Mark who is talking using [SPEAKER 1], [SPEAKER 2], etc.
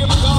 [SPEAKER 1] give God